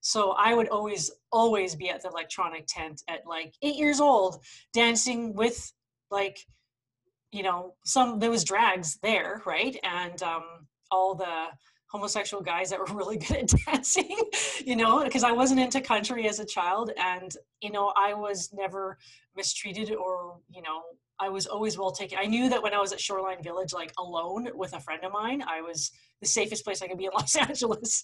So I would always, always be at the electronic tent at like eight years old, dancing with like, you know, some there was drags there, right? And um, all the homosexual guys that were really good at dancing, you know, because I wasn't into country as a child, and you know, I was never mistreated or you know I was always well taken. I knew that when I was at Shoreline Village, like alone with a friend of mine, I was the safest place I could be in Los Angeles.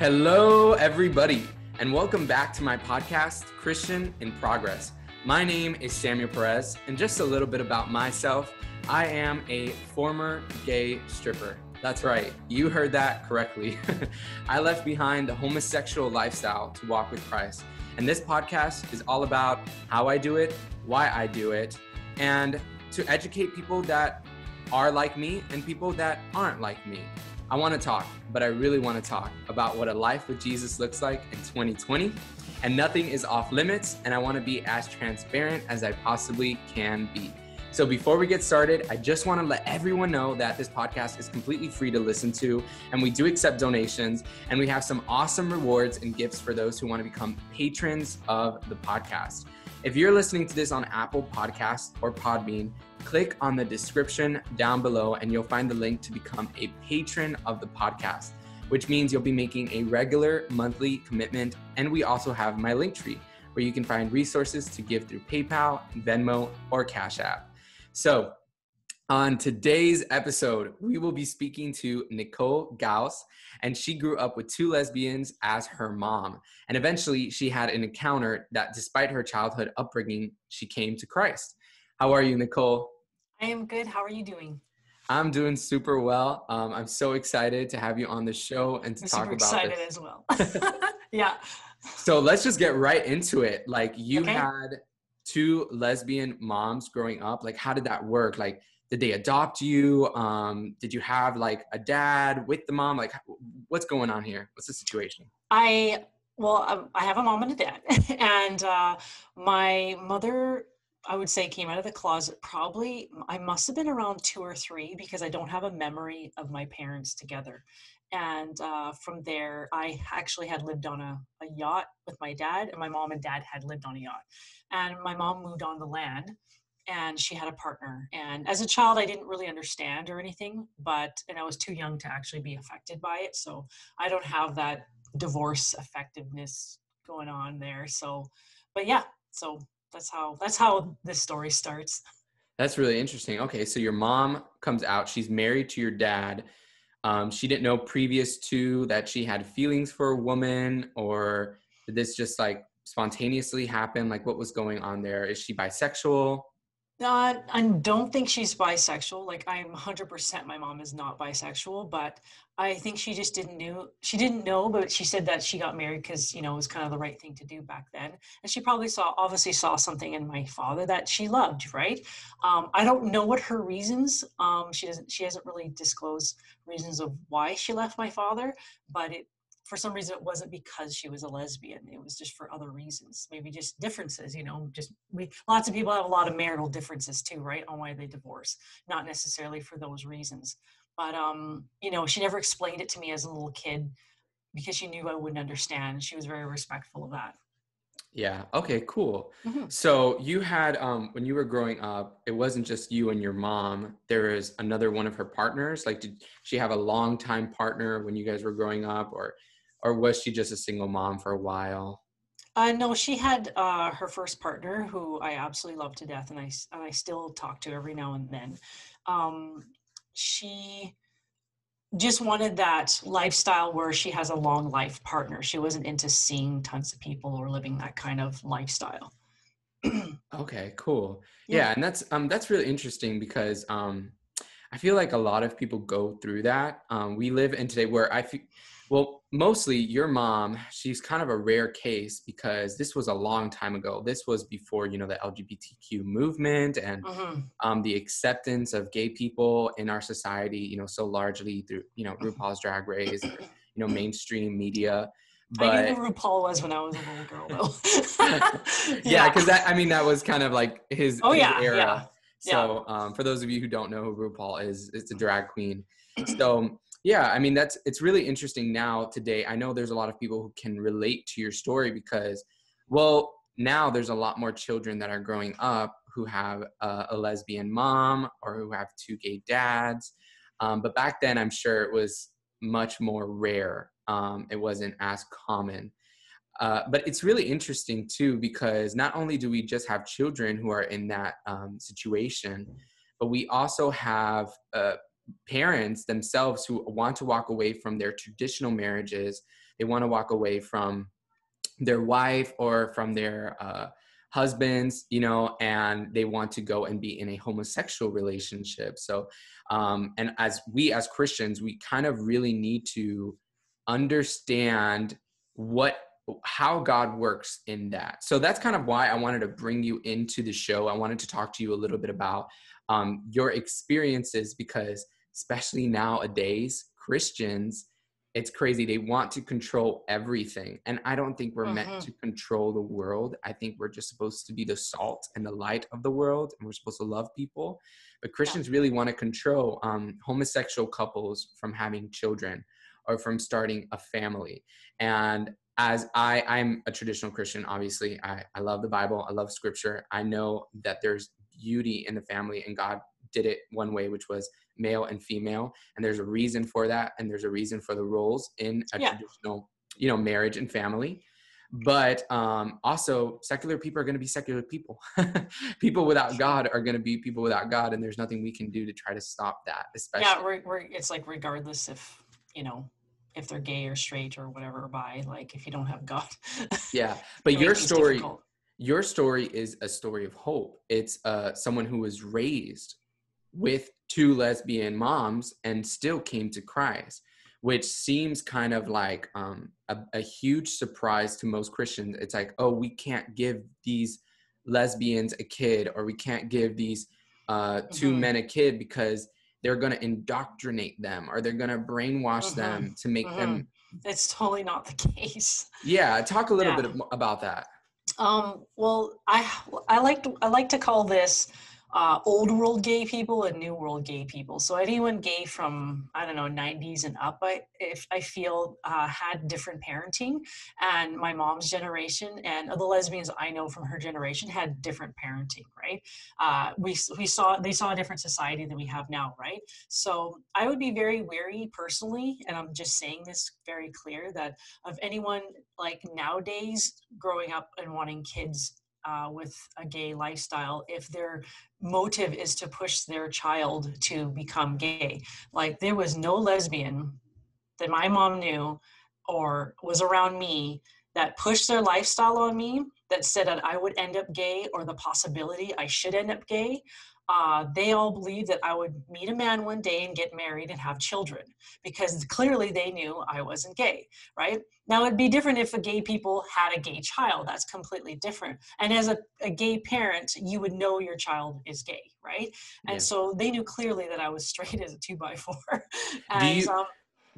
Hello, everybody, and welcome back to my podcast, Christian in Progress. My name is Samuel Perez, and just a little bit about myself I am a former gay stripper. That's right, you heard that correctly. I left behind the homosexual lifestyle to walk with Christ. And this podcast is all about how I do it, why I do it, and to educate people that are like me and people that aren't like me. I want to talk, but I really want to talk about what a life with Jesus looks like in 2020. And nothing is off limits, and I want to be as transparent as I possibly can be. So before we get started, I just want to let everyone know that this podcast is completely free to listen to, and we do accept donations, and we have some awesome rewards and gifts for those who want to become patrons of the podcast. If you're listening to this on Apple Podcasts or Podbean, click on the description down below and you'll find the link to become a patron of the podcast, which means you'll be making a regular monthly commitment. And we also have my link tree where you can find resources to give through PayPal, Venmo, or Cash App. So, on today's episode, we will be speaking to Nicole Gauss, and she grew up with two lesbians as her mom. And eventually, she had an encounter that, despite her childhood upbringing, she came to Christ. How are you, Nicole? I am good. How are you doing? I'm doing super well. Um, I'm so excited to have you on the show and to I'm talk super about excited this. as well. yeah. So let's just get right into it. Like you Okay. had two lesbian moms growing up. Like how did that work? Like did they adopt you? Um, did you have like a dad with the mom? Like what's going on here? What's the situation? I well, um, I have a mom and a dad, and uh, my mother, I would say, came out of the closet probably. I must have been around two or three because I don't have a memory of my parents together. And uh, from there, I actually had lived on a, a yacht with my dad, and my mom and dad had lived on a yacht. And my mom moved on the land, and she had a partner. And as a child, I didn't really understand or anything, but and I was too young to actually be affected by it. So I don't have that divorce effectiveness going on there so but yeah so that's how that's how this story starts That's really interesting. Okay, so your mom comes out. She's married to your dad. Um, she didn't know previous to that she had feelings for a woman, or did this just like spontaneously happen? Like, what was going on there? Is she bisexual? Uh, i don't think she's bisexual like i'm 100% my mom is not bisexual but i think she just didn't know she didn't know but she said that she got married because you know it was kind of the right thing to do back then. And she probably saw obviously saw something in my father that she loved right? Um, i don't know what her reasons um, she doesn't she hasn't really disclosed reasons of why she left my father but it for some reason it wasn't because she was a lesbian it was just for other reasons maybe just differences you know just we lots of people have a lot of marital differences too right on why they divorce not necessarily for those reasons but um you know she never explained it to me as a little kid because she knew i wouldn't understand she was very respectful of that Yeah. Okay. Cool. Mhm. So you had um, when you were growing up, it wasn't just you and your mom. There was another one of her partners. Like, did she have a long time partner when you guys were growing up, or or was she just a single mom for a while? Uh, no, she had uh, her first partner, who I absolutely love to death, and I and I still talk to every now and then. Um, she just wanted that lifestyle where she has a long life partner. She wasn't into seeing tons of people or living that kind of lifestyle. Okay, cool. Yeah. Yeah, and that's um that's really interesting because um I feel like a lot of people go through that. Um we live in today where I feel well, mostly your mom, she's kind of a rare case because this was a long time ago. This was before, you know, the LGBTQ movement and Mhm. um the acceptance of gay people in our society, you know, so largely through, you know, RuPaul's Drag Race, or, you know, mainstream media. I But knew who RuPaul was when I was a little girl, though. yeah, because that I mean that was kind of like his, Oh, his yeah, era. yeah. So yeah. um, for those of you who don't know who RuPaul is, it's a drag queen. So yeah, I mean that's it's really interesting now today. I know there's a lot of people who can relate to your story because, well, now there's a lot more children that are growing up who have a, a lesbian mom or who have two gay dads. Um, but back then, I'm sure it was much more rare. Um, it wasn't as common. Uh, but it's really interesting too because not only do we just have children who are in that um, situation, but we also have uh, parents themselves who want to walk away from their traditional marriages. They want to walk away from their wife or from their uh, husbands, you know, and they want to go and be in a homosexual relationship. So, um, and as we as Christians, we kind of really need to understand what how God works in that. So that's kind of why I wanted to bring you into the show. I wanted to talk to you a little bit about um, your experiences because, especially nowadays, Christians, it's crazy. They want to control everything. And I don't think we're mm-hmm. meant to control the world. I think we're just supposed to be the salt and the light of the world, and we're supposed to love people. But Christians yeah. really want to control um, homosexual couples from having children or from starting a family. And as I, I'm a traditional Christian, obviously, I, I love the Bible, I love scripture. I know that there's beauty in the family, and God did it one way, which was male and female. And there's a reason for that, and there's a reason for the roles in a yeah. traditional, you know, marriage and family. But um, also, secular people are going to be secular people. people without God are going to be people without God, and there's nothing we can do to try to stop that. Especially, yeah, we're, we're, it's like regardless if you know if they're gay or straight or whatever by like if you don't have god yeah but your story difficult. your story is a story of hope it's uh someone who was raised with two lesbian moms and still came to christ which seems kind of like um, a, a huge surprise to most christians it's like oh we can't give these lesbians a kid or we can't give these uh, 2 mm-hmm. men a kid because they're going to indoctrinate them or they're going to brainwash mm-hmm. them to make mm-hmm. them it's totally not the case yeah talk a little yeah. bit about that um, well i i like to i like to call this uh, old world gay people and new world gay people. So anyone gay from I don't know 90s and up, I if I feel uh, had different parenting, and my mom's generation and the lesbians I know from her generation had different parenting. Right? Uh, we we saw they saw a different society than we have now. Right? So I would be very wary personally, and I'm just saying this very clear that of anyone like nowadays growing up and wanting kids uh, with a gay lifestyle if their motive is to push their child to become gay. Like there was no lesbian that my mom knew or was around me that pushed their lifestyle on me that said that I would end up gay or the possibility I should end up gay uh, they all believed that I would meet a man one day and get married and have children because clearly they knew I wasn't gay, right? Now it'd be different if a gay people had a gay child. That's completely different. And as a, a gay parent, you would know your child is gay, right? And yeah. so they knew clearly that I was straight as a two by four. and, do you um,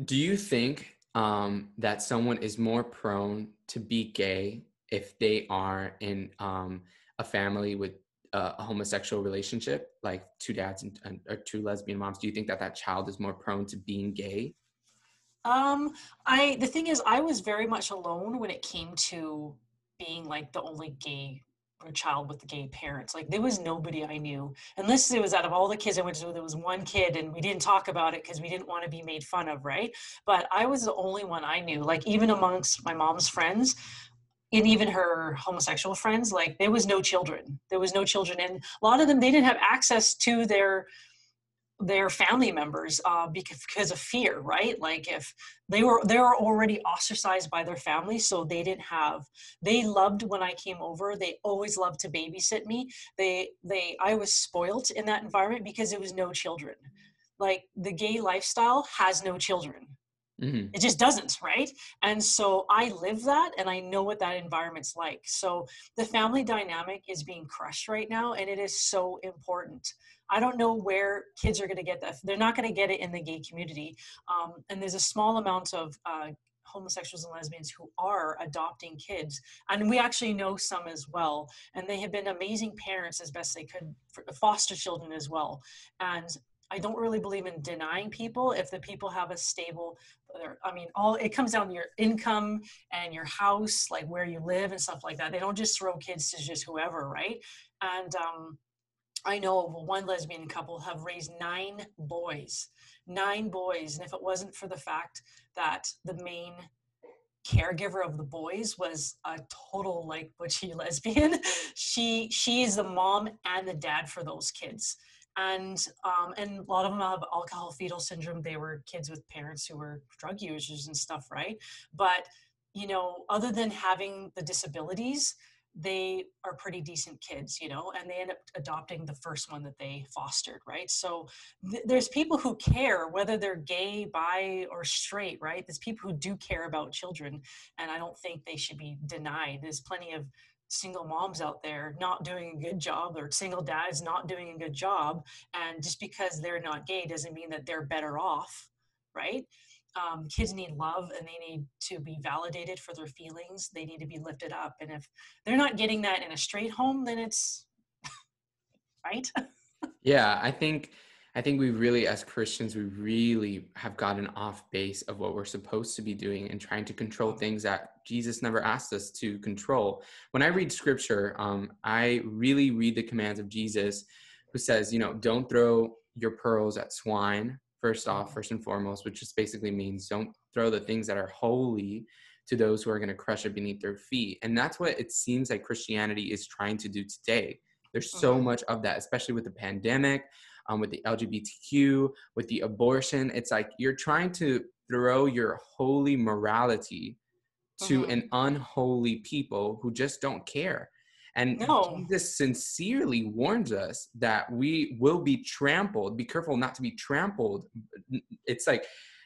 do you think um, that someone is more prone to be gay if they are in um, a family with a, a homosexual relationship, like two dads and, and, or two lesbian moms, do you think that that child is more prone to being gay? Um, I the thing is, I was very much alone when it came to being like the only gay or child with gay parents. Like there was nobody I knew, unless it was out of all the kids I went to, there was one kid, and we didn't talk about it because we didn't want to be made fun of, right? But I was the only one I knew. Like even amongst my mom's friends, and even her homosexual friends like there was no children. There was no children and a lot of them they didn't have access to their their family members uh, because, because of fear right? Like if they were they were already ostracized by their family so they didn't have they loved when i came over they always loved to babysit me. They they i was spoilt in that environment because it was no children. Like the gay lifestyle has no children Mm-hmm. It just doesn't, right? And so I live that and I know what that environment's like. So the family dynamic is being crushed right now and it is so important. I don't know where kids are going to get that. They're not going to get it in the gay community. Um, and there's a small amount of uh, homosexuals and lesbians who are adopting kids and we actually know some as well and they have been amazing parents as best they could for foster children as well and I don't really believe in denying people if the people have a stable I mean all it comes down to your income and your house like where you live and stuff like that they don't just throw kids to just whoever right and um I know one lesbian couple have raised nine boys, nine boys. And if it wasn't for the fact that the main caregiver of the boys was a total like butchy lesbian, she she is the mom and the dad for those kids. And um, and a lot of them have alcohol fetal syndrome. They were kids with parents who were drug users and stuff, right? But you know, other than having the disabilities, they are pretty decent kids, you know, and they end up adopting the first one that they fostered, right? So th- there's people who care whether they're gay, bi, or straight, right? There's people who do care about children, and I don't think they should be denied. There's plenty of single moms out there not doing a good job or single dads not doing a good job and just because they're not gay doesn't mean that they're better off right um, kids need love and they need to be validated for their feelings. They need to be lifted up. And if they're not getting that in a straight home, then it's right. yeah, I think I think we really, as Christians, we really have gotten off base of what we're supposed to be doing and trying to control things that Jesus never asked us to control. When I read scripture, um, I really read the commands of Jesus, who says, you know, don't throw your pearls at swine first off, first and foremost, which just basically means don't throw the things that are holy to those who are going to crush it beneath their feet. And that's what it seems like Christianity is trying to do today. There's so mm-hmm. much of that, especially with the pandemic, um, with the LGBTQ, with the abortion. It's like you're trying to throw your holy morality to mm-hmm. an unholy people who just don't care. And no. Jesus sincerely warns us that we will be trampled. Be careful not to be trampled. It's like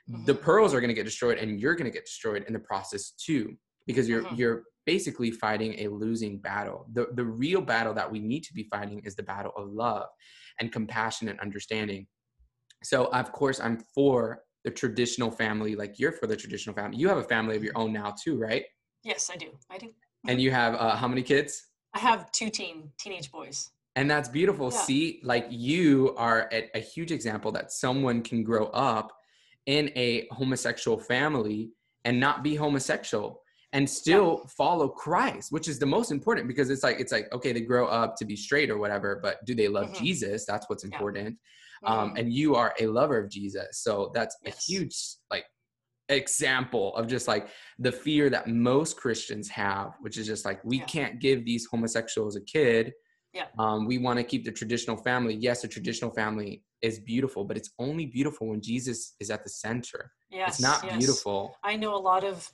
mm-hmm. the pearls are going to get destroyed and you're going to get destroyed in the process too because you're mm-hmm. you're basically fighting a losing battle. The the real battle that we need to be fighting is the battle of love and compassion and understanding. So of course I'm for the traditional family like you're for the traditional family. You have a family of your own now too, right? Yes, I do. I do. And you have uh, how many kids? I have two teen teenage boys. And that's beautiful. Yeah. See, like you are a, a huge example that someone can grow up in a homosexual family and not be homosexual and still yeah. follow Christ, which is the most important because it's like it's like okay, they grow up to be straight or whatever, but do they love mm-hmm. Jesus? That's what's important. Yeah. Um, mm-hmm. and you are a lover of Jesus, so that's yes. a huge like example of just like the fear that most Christians have, which is just like we yeah. can't give these homosexuals a kid. Yeah. Um, we want to keep the traditional family. Yes, the traditional family is beautiful, but it's only beautiful when Jesus is at the center. Yes, it's not yes. beautiful. I know a lot of,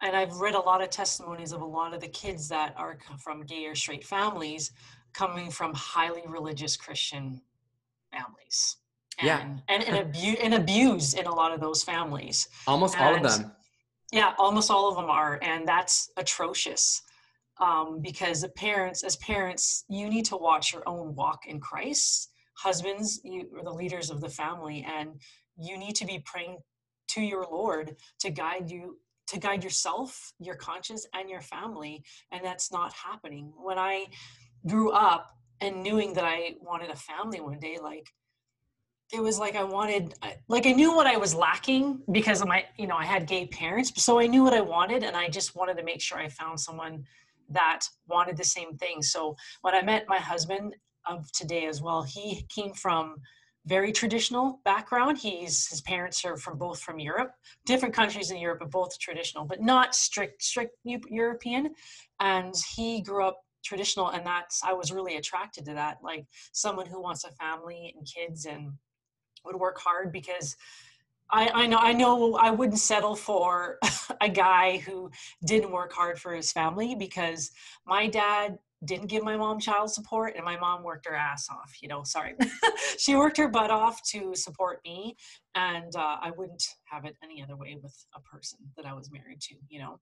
and I've read a lot of testimonies of a lot of the kids that are from gay or straight families coming from highly religious Christian families and, yeah. and, and, abu- and abused in a lot of those families. Almost and, all of them. Yeah, almost all of them are. And that's atrocious. Um, because the parents, as parents, you need to watch your own walk in Christ. Husbands, you are the leaders of the family, and you need to be praying to your Lord to guide you, to guide yourself, your conscience, and your family. And that's not happening. When I grew up and knowing that I wanted a family one day, like it was like I wanted, uh, like I knew what I was lacking because of my, you know, I had gay parents. So I knew what I wanted and I just wanted to make sure I found someone that wanted the same thing. So when I met my husband of today as well, he came from very traditional background. He's his parents are from both from Europe, different countries in Europe, but both traditional, but not strict strict European. And he grew up traditional, and that's I was really attracted to that, like someone who wants a family and kids and would work hard because I, I know I know I wouldn't settle for a guy who didn't work hard for his family because my dad didn't give my mom child support and my mom worked her ass off you know sorry. She worked her butt off to support me and uh, i wouldn't have it any other way with a person that i was married to you know?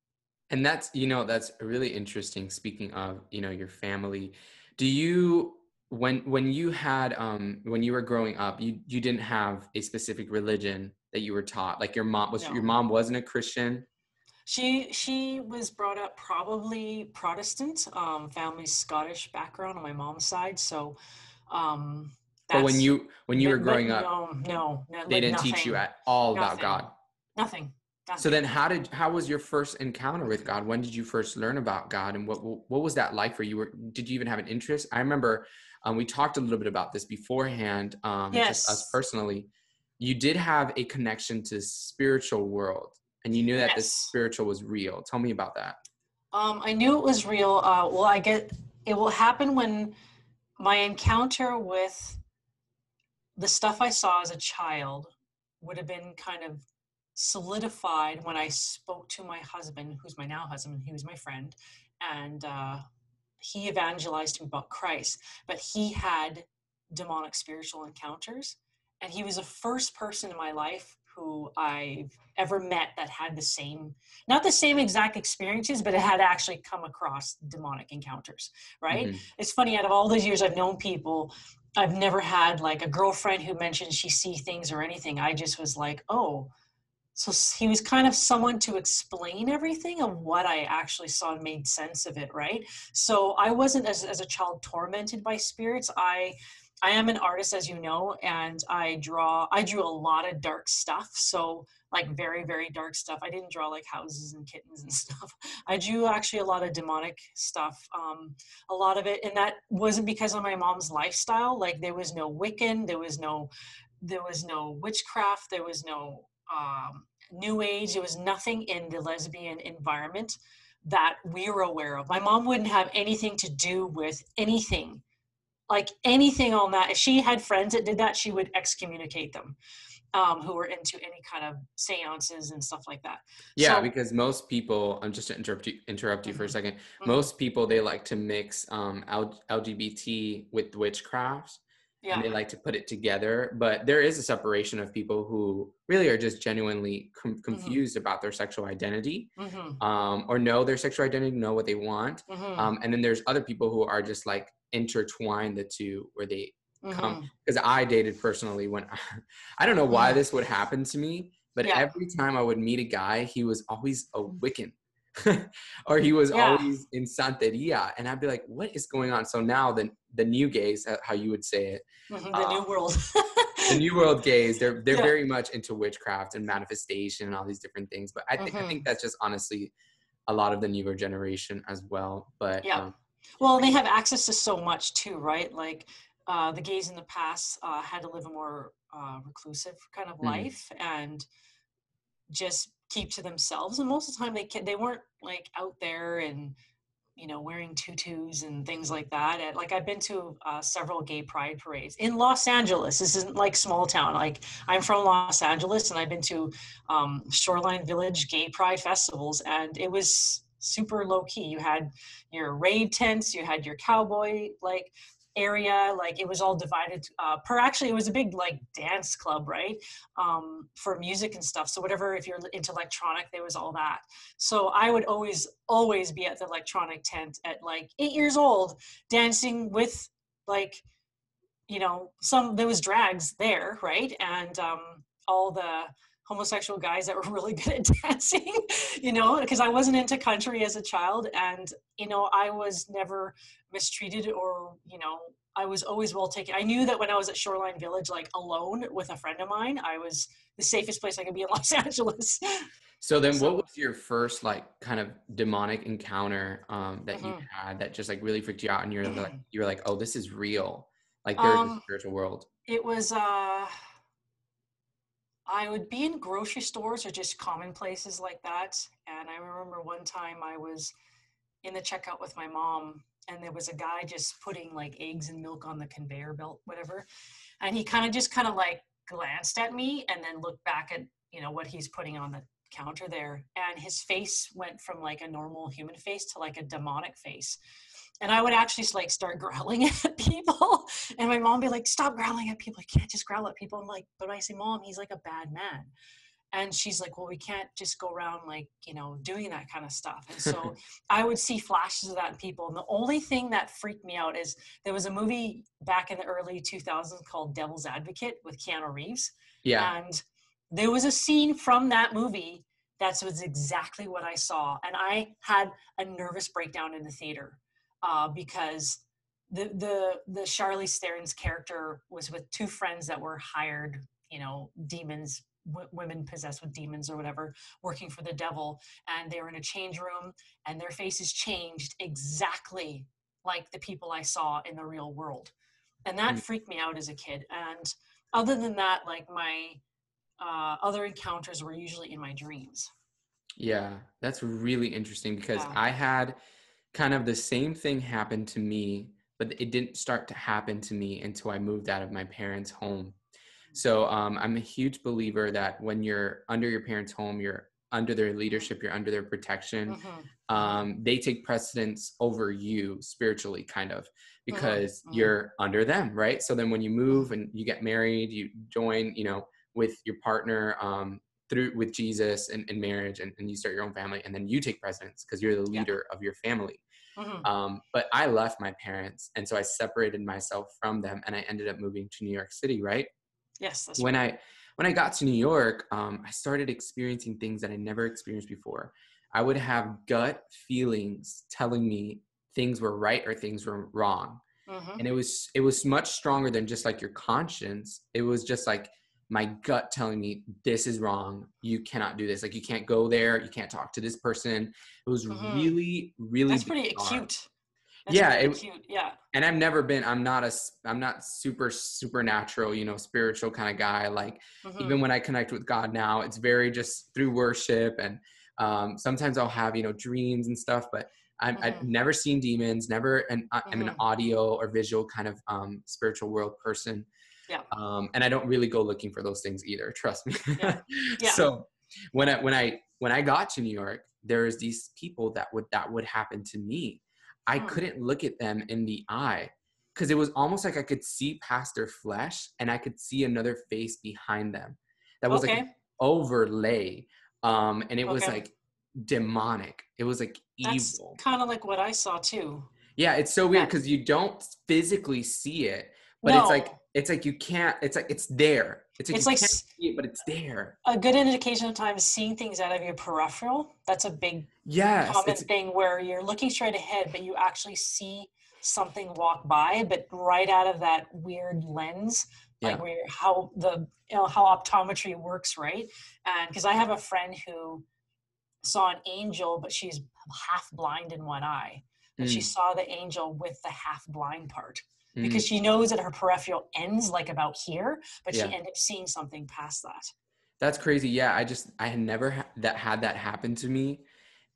And that's you know that's really interesting speaking of you know your family. Do you when when you had um when you were growing up you you didn't have a specific religion that you were taught? Like your mom was no. your mom wasn't a christian She she was brought up probably Protestant, um, family Scottish background on my mom's side. So, um, but when you when you were growing up, no, no, they like didn't teach you at all about God. nothing. nothing. So then, how did how was your first encounter with God? When did you first learn about God, and what what was that like for you? Were, did you even have an interest? I remember um, we talked a little bit about this beforehand. Um, just us personally, you did have a connection to spiritual world, and you knew that the spiritual was real. Tell me about that. Um, I knew it was real. Uh, well, I get it will happen when my encounter with the stuff I saw as a child would have been kind of solidified when I spoke to my husband, who's my now husband. He was my friend, and uh, he evangelized me about Christ. But he had demonic spiritual encounters, and he was the first person in my life who I've ever met that had the same not the same exact experiences, but it had actually come across demonic encounters, right? Mhm. It's funny, out of all those years I've known people, I've never had like a girlfriend who mentioned she see things or anything. I just was like, oh, so he was kind of someone to explain everything of what I actually saw and made sense of it, right? So I wasn't as, as a child tormented by spirits. I I am an artist, as you know, and I draw. I drew a lot of dark stuff. So like very very dark stuff. I didn't draw like houses and kittens and stuff. I drew actually a lot of demonic stuff. Um, a lot of it, and that wasn't because of my mom's lifestyle. Like there was no Wiccan, there was no, there was no witchcraft, there was no um, New Age. There was nothing in the lesbian environment that we were aware of. My mom wouldn't have anything to do with anything like anything on that. If she had friends that did that, she would excommunicate them, um, who were into any kind of seances and stuff like that. Yeah, So- because most people, I'm just to interrupt you, interrupt you for a Mhm. second. Mhm. Most people they like to mix um, L- LGBT with witchcraft. Yeah. and they like to put it together. But there is a separation of people who really are just genuinely com- Mm-hmm. confused about their sexual identity, hmm um, or know their sexual identity, know what they want. Um, and then there's other people who are just like intertwine the two, where they come. hmm Because I dated personally when I don't know why this would happen to me, but Yeah. every time I would meet a guy, he was always a Wiccan. or he was Yeah. always in Santeria, and I'd be like, "What is going on?" So now the the new gays, uh, how you would say it, hmm The new Uh, world. the new world gays they're they're Yeah. very much into witchcraft and manifestation and all these different things but i think i Mhm. think that's just honestly a lot of the newer generation as well but Yeah. um, Well, they have access to so much too, right? Like uh, the gays in the past uh, had to live a more uh, reclusive kind of Mhm. life and just keep to themselves. And most of the time, they can, they weren't like out there and you know wearing tutus and things like that. And like I've been to uh, several gay pride parades in Los Angeles. This isn't like small town. Like I'm from Los Angeles, and I've been to um, Shoreline Village gay pride festivals, and it was super low key. You had your raid tents, you had your cowboy like area, like it was all divided uh, per. Actually, it was a big like dance club, right, um, for music and stuff. So whatever, if you're into electronic, there was all that. So I would always, always be at the electronic tent at like eight years old, dancing with like, you know, some there was drags there, right, and um, all the homosexual guys that were really good at dancing, you know, because I wasn't into country as a child. And, you know, I was never mistreated or, you know, I was always well taken. I knew that when I was at Shoreline Village, like alone with a friend of mine, I was the safest place I could be in Los Angeles. so then So- what was your first like kind of demonic encounter um that you Mhm. had that just like really freaked you out and you're like you're like oh this is real like there's a Um, spiritual world it was uh I would be in grocery stores or just common places like that. And I remember one time I was in the checkout with my mom and there was a guy just putting like eggs and milk on the conveyor belt, whatever. And he kind of just kind of like glanced at me and then looked back at, you know, what he's putting on the counter there. And his face went from like a normal human face to like a demonic face. And I would actually like start growling at people. And my mom would be like, stop growling at people. You can't just growl at people. I'm like, but I say, mom, he's like a bad man. And she's like, well, we can't just go around like, you know, doing that kind of stuff. And so I would see flashes of that in people. And the only thing that freaked me out is there was a movie back in the early 2000s called Devil's Advocate with Keanu Reeves. yeah And there was a scene from that movie that was exactly what I saw. And I had a nervous breakdown in the theater uh, because the the the Charlize Theron's character was with two friends that were hired, you know, demons, w- women possessed with demons or whatever, working for the devil, and they were in a change room, and their faces changed exactly like the people I saw in the real world, and that mm. freaked me out as a kid. And other than that, like my uh, other encounters were usually in my dreams. Yeah, that's really interesting because yeah. I had kind of the same thing happened to me but it didn't start to happen to me until I moved out of my parents' home. So um, I'm a huge believer that when you're under your parents' home, you're under their leadership, you're under their protection. Mm-hmm. Um, they take precedence over you spiritually, kind of, mm-hmm. because mm-hmm. you're under them, right? So then when you move and you get married, you join, you know, with your partner um, through with Jesus and, and marriage, and, and, you start your own family, and then you take precedence because you're the leader yeah. of your family. Mm-hmm. Um, but I left my parents, and so I separated myself from them, and I ended up moving to New York City. Right? Yes. when right. I when I got to New York, um, I started experiencing things that I never experienced before. I would have gut feelings telling me things were right or things were wrong. Mm-hmm. And it was it was much stronger than just like your conscience. It was just like my gut telling me this is wrong you cannot do this like you can't go there you can't talk to this person it was mm-hmm. really really that's pretty acute that's yeah it, acute. yeah and i've never been i'm not a i'm not super supernatural you know spiritual kind of guy like mm-hmm. even when i connect with god now it's very just through worship and um, sometimes i'll have you know dreams and stuff but i have mm-hmm. never seen demons never and i'm an mm-hmm. audio or visual kind of um, spiritual world person yeah. Um, and I don't really go looking for those things either. Trust me. Yeah. yeah. so when I when I when I got to New York, there's these people that would that would happen to me. I hmm. couldn't look at them in the eye because it was almost like I could see past their flesh and I could see another face behind them. That was okay. like overlay. Um, and it okay. was like demonic. It was like evil. Kind of like what I saw too. Yeah, it's so weird because you don't physically see it, but no. it's like it's like you can't it's like it's there. It's like, it's like it, but it's there. A good indication of time is seeing things out of your peripheral. That's a big yes, common thing where you're looking straight ahead but you actually see something walk by but right out of that weird lens like yeah. where how the you know how optometry works right? And because i have a friend who saw an angel but she's half blind in one eye but mm. she saw the angel with the half blind part mm. because she knows that her peripheral ends like about here, but yeah. she ended up seeing something past that. That's crazy. Yeah, I just I had never ha- that had that happen to me,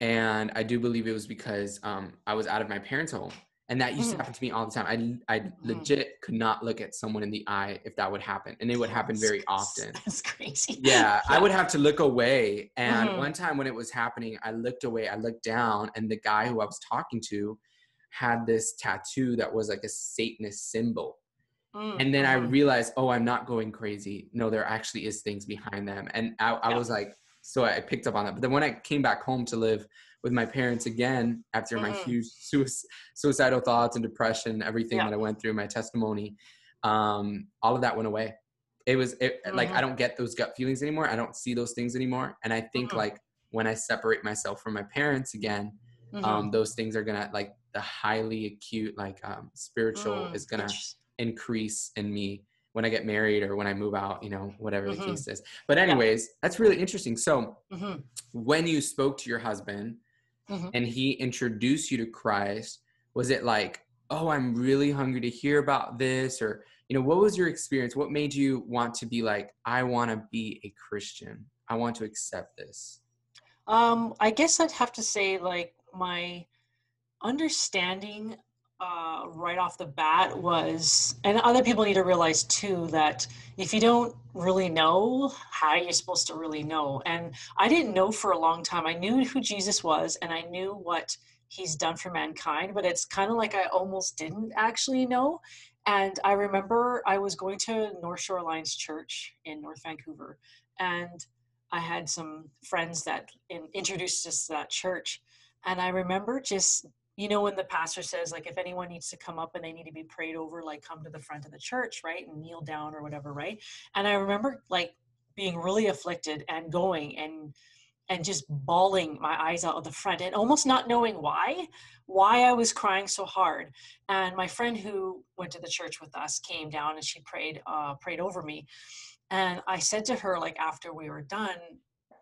and I do believe it was because um, I was out of my parents' home, and that used mm. to happen to me all the time. I I mm. legit could not look at someone in the eye if that would happen, and it would happen very often. That's crazy. Yeah, yeah. I would have to look away, and mm-hmm. one time when it was happening, I looked away. I looked down, and the guy who I was talking to had this tattoo that was like a Satanist symbol. Mm, and then I mm-hmm. realized, oh, I'm not going crazy. No, there actually is things behind them. And I, I yeah. was like, so I picked up on that. But then when I came back home to live with my parents again after mm-hmm. my huge suicidal thoughts and depression, everything yeah. that I went through, my testimony, um, all of that went away. It was it, mm-hmm. like I don't get those gut feelings anymore. I don't see those things anymore. And I think mm-hmm. like when I separate myself from my parents again, mm-hmm. um, those things are gonna like the highly acute like um, spiritual mm, is gonna increase in me when I get married or when I move out, you know, whatever mm-hmm. the case is. But anyways, yeah. that's really interesting. So mm-hmm. when you spoke to your husband mm-hmm. and he introduced you to Christ, was it like, oh, I'm really hungry to hear about this? Or, you know, what was your experience? What made you want to be like, I want to be a Christian? I want to accept this. Um, I guess I'd have to say like my understanding uh, right off the bat was, and other people need to realize too that if you don't really know, how you're you supposed to really know? And I didn't know for a long time. I knew who Jesus was, and I knew what he's done for mankind, but it's kind of like I almost didn't actually know. And I remember I was going to North Shore Alliance Church in North Vancouver, and I had some friends that in, introduced us to that church. And I remember just you know when the pastor says like if anyone needs to come up and they need to be prayed over like come to the front of the church right and kneel down or whatever right? And i remember like being really afflicted and going and and just bawling my eyes out of the front and almost not knowing why why i was crying so hard. And my friend who went to the church with us came down and she prayed uh, prayed over me. And i said to her like after we were done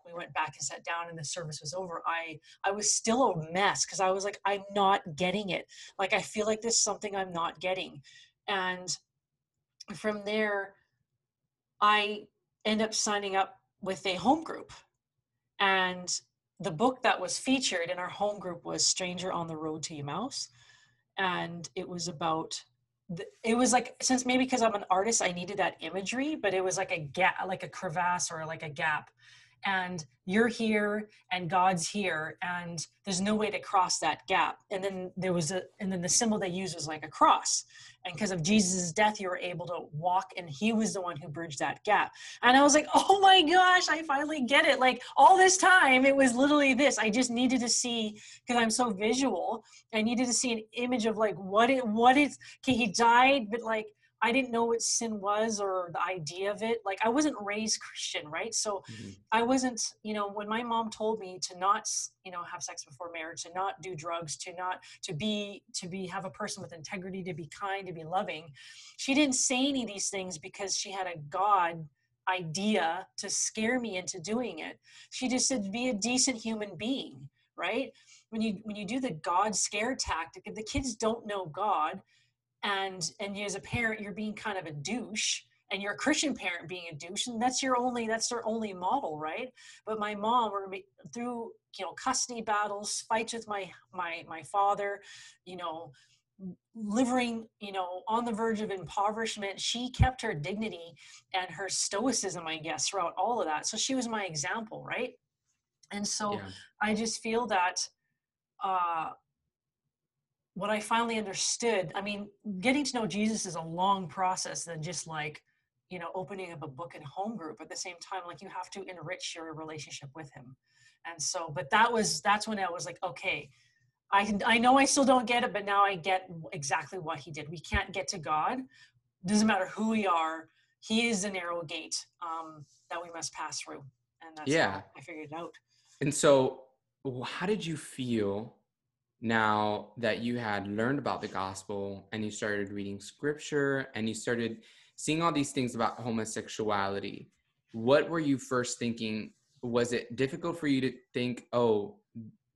we went back and sat down and the service was over i i was still a mess because i was like i'm not getting it. Like i feel like there's something i'm not getting. And from there i end up signing up with a home group. And the book that was featured in our home group was stranger on the road to emmaus and it was about it was like since maybe because i'm an artist i needed that imagery but it was like a gap like a crevasse or like a gap and you're here and god's here and there's no way to cross that gap. And then there was a and then the symbol they used was like a cross. And because of jesus' death you were able to walk and he was the one who bridged that gap. And i was like oh my gosh i finally get it. Like all this time it was literally this. I just needed to see because i'm so visual i needed to see an image of like what it what is okay he died but like I didn't know what sin was or the idea of it. Like I wasn't raised Christian, right? So mm-hmm. I wasn't, you know, when my mom told me to not, you know, have sex before marriage, to not do drugs, to not to be to be have a person with integrity, to be kind, to be loving. She didn't say any of these things because she had a God idea to scare me into doing it. She just said be a decent human being, right? When you when you do the God scare tactic, if the kids don't know God, and and as a parent you're being kind of a douche and you're a christian parent being a douche and that's your only that's their only model right? But my mom were through you know custody battles fights with my my my father you know living you know on the verge of impoverishment she kept her dignity and her stoicism i guess throughout all of that. So she was my example right? And so yeah. i just feel that uh what I finally understood, I mean, getting to know Jesus is a long process than just like, you know, opening up a book in home group. At the same time, like you have to enrich your relationship with him. And so, but that was, that's when I was like, okay, I can, I know I still don't get it, but now I get exactly what he did. We can't get to God. Doesn't matter who we are. He is the narrow gate um, that we must pass through. And that's yeah. I figured it out. And so how did you feel now that you had learned about the gospel and you started reading scripture and you started seeing all these things about homosexuality, what were you first thinking? Was it difficult for you to think, oh,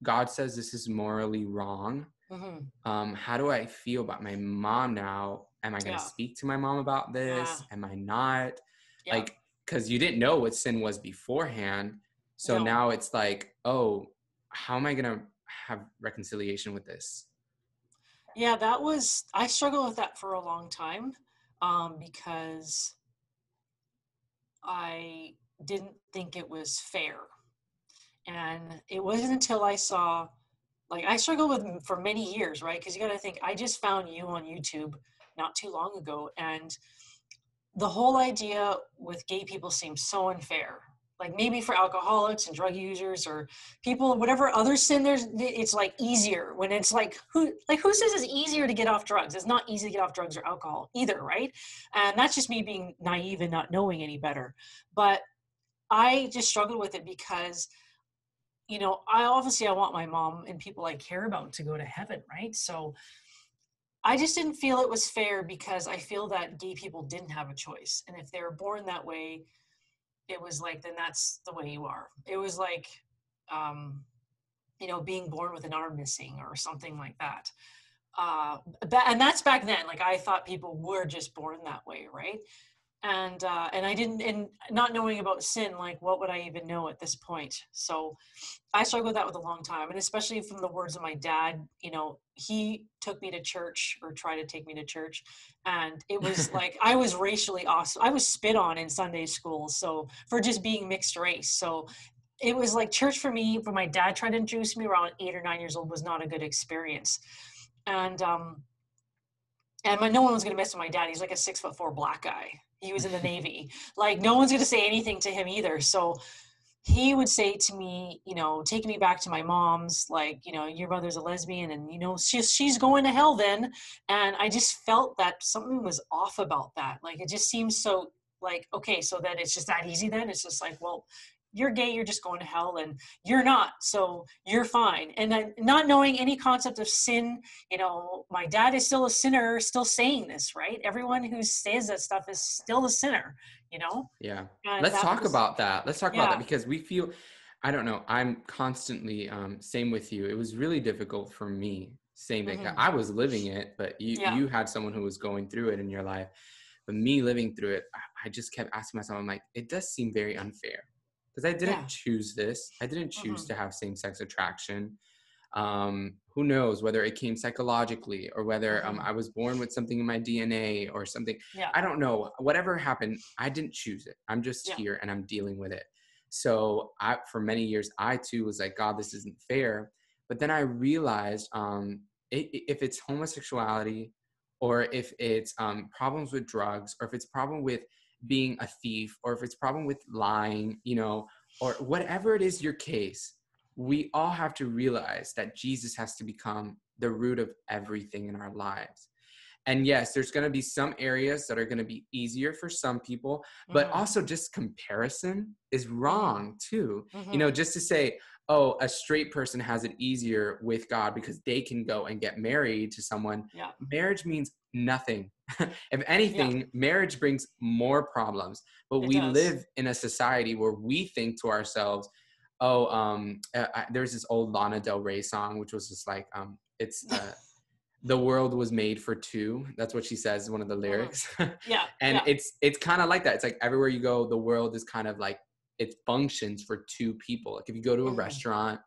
God says this is morally wrong? Mm-hmm. Um, how do I feel about my mom now? Am I going to yeah. speak to my mom about this? Yeah. Am I not? Yeah. Like, because you didn't know what sin was beforehand. So no. now it's like, oh, how am I going to have reconciliation with this? Yeah, that was, I struggled with that for a long time um, because I didn't think it was fair. And it wasn't until I saw, like, I struggled with for many years, right? Because you got to think, I just found you on YouTube not too long ago. And the whole idea with gay people seems so unfair, like maybe for alcoholics and drug users or people whatever other sin there's it's like easier when it's like who like who says it's easier to get off drugs? It's not easy to get off drugs or alcohol either right? And that's just me being naive and not knowing any better. But i just struggled with it because you know i obviously i want my mom and people i care about to go to heaven right? So I just didn't feel it was fair because I feel that gay people didn't have a choice. And if they were born that way, it was like then that's the way you are it was like um you know being born with an arm missing or something like that uh and that's back then like i thought people were just born that way right and uh, and I didn't and not knowing about sin, like what would I even know at this point? So I struggled with that with a long time, and especially from the words of my dad. You know, he took me to church or tried to take me to church, and it was like I was racially awesome. I was spit on in Sunday school, so for just being mixed race. So it was like church for me. When my dad tried to introduce me around eight or nine years old was not a good experience, and um. And my, no one was going to mess with my dad. He's like a six foot four black guy he was in the Navy. Like no one's going to say anything to him either. So he would say to me, you know, taking me back to my mom's, like, you know, your mother's a lesbian and, you know, she's, she's going to hell then. And I just felt that something was off about that. Like, it just seems so like, okay, so that it's just that easy then. It's just like, well, you're gay you're just going to hell and you're not so you're fine. And then not knowing any concept of sin you know my dad is still a sinner still saying this right? Everyone who says that stuff is still a sinner you know? Yeah. And let's talk was- about that. Let's talk about that because we feel i don't know i'm constantly um same with you. It was really difficult for me same thing Mhm. i was living it but you Yeah. you had someone who was going through it in your life. But me living through it i, I just kept asking myself i'm like it does seem very unfair because i didn't Yeah. choose this i didn't choose Mhm. to have same-sex attraction um who knows whether it came psychologically or whether um, Mhm. i was born with something in my dna or something yeah I don't know. Whatever happened, I didn't choose it. I'm just Yeah. here and I'm dealing with it. So I, for many years, I too was like, God, this isn't fair. But then I realized, um, i- i- if it's homosexuality, or if it's um, problems with drugs, or if it's problem with being a thief, or if it's problem with lying, you know, or whatever it is your case, we all have to realize that Jesus has to become the root of everything in our lives. And yes, there's going to be some areas that are going to be easier for some people, but Mhm. also just comparison is wrong too. You Mhm. know, just to say, oh, a straight person has it easier with God because they can go and get married to someone. Yeah. Marriage means nothing. if anything, marriage brings more problems. But It we does. live in a society where we think to ourselves, oh, um, uh, I, there's this old Lana Del Rey song, which was just like, um, it's uh, the world was made for two. That's what she says, one of the lyrics. yeah and yeah. it's it's kind of like that. It's like everywhere you go, the world is kind of like it functions for two people. Like if you go to a Mhm. restaurant,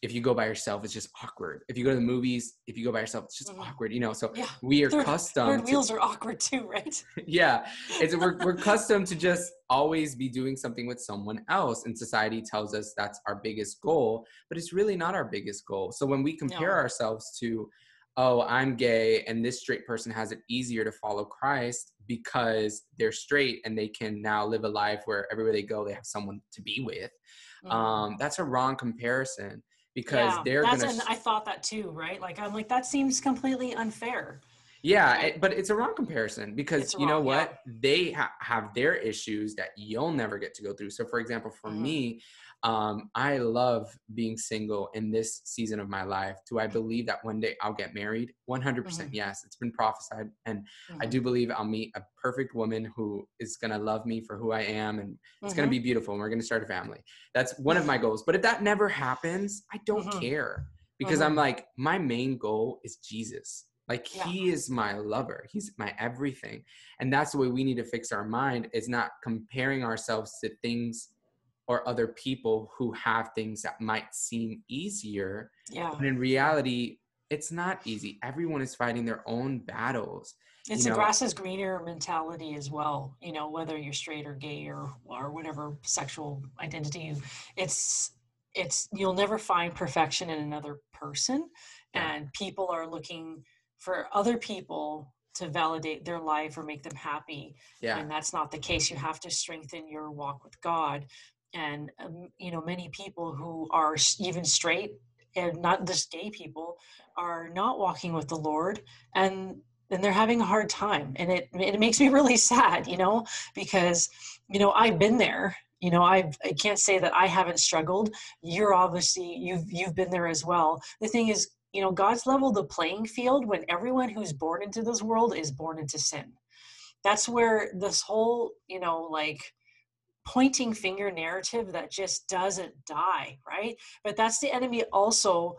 if you go by yourself, it's just awkward. If you go to the movies, if you go by yourself, it's just Mhm. awkward. You know, so yeah we are third, accustomed third to wheels are awkward too right yeah it's we're, we're accustomed to just always be doing something with someone else and society tells us that's our biggest goal but it's really not our biggest goal so when we compare No. ourselves to oh i'm gay and this straight person has it easier to follow christ because they're straight and they can now live a life where everywhere they go they have someone to be with Mhm. um that's a wrong comparison because yeah, they're that's gonna and I thought that too, right? Like I'm like that seems completely unfair. Yeah, it- but it's a wrong comparison because It's you know wrong, yeah. what? They ha- have their issues that you'll never get to go through. So, for example, for Mhm. me, um, I love being single in this season of my life. Do I believe that one day I'll get married? 100% Mhm. yes. It's been prophesied. And I Mhm. do believe I'll meet a perfect woman who is going to love me for who I am and it's going to be beautiful and we're going to start a family. That's one of my goals. But if that never happens, I don't care because I'm like, my main goal is Jesus. Like Yeah. he is my lover. He's my everything. And that's the way we need to fix our mind is not comparing ourselves to things or other people who have things that might seem easier. Yeah, But in reality, it's not easy. Everyone is fighting their own battles. it's you a grass is greener mentality as well. You know, whether you're straight or gay or or whatever sexual identity, you- it's it's you'll never find perfection in another person, Yeah. and people are looking for other people to validate their life or make them happy Yeah. and that's not the case. You have to strengthen your walk with god. And um, you know many people who are even straight and not just gay people are not walking with the lord and and they're having a hard time. And it it makes me really sad you know because you know i've been there. You know i've i can't say that i haven't struggled. You're obviously you've you've been there as well. The thing is you know god's leveled the playing field when everyone who's born into this world is born into sin. That's where this whole you know like pointing finger narrative that just doesn't die right? But that's the enemy also